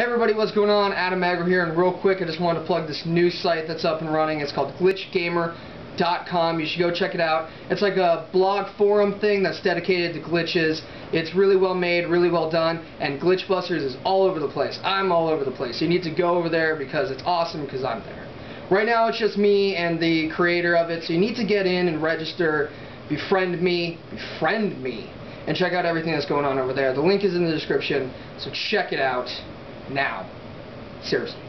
Hey everybody, what's going on? Adam Agro here, and real quick, I just wanted to plug this new site that's up and running. It's called glitchgamer.com. You should go check it out. It's like a blog forum thing that's dedicated to glitches. It's really well made, really well done, and Glitchbusters is all over the place. I'm all over the place. You need to go over there because it's awesome because I'm there. Right now, it's just me and the creator of it, so you need to get in and register, befriend me, befriend me, and check out everything that's going on over there. The link is in the description, so check it out now. Seriously.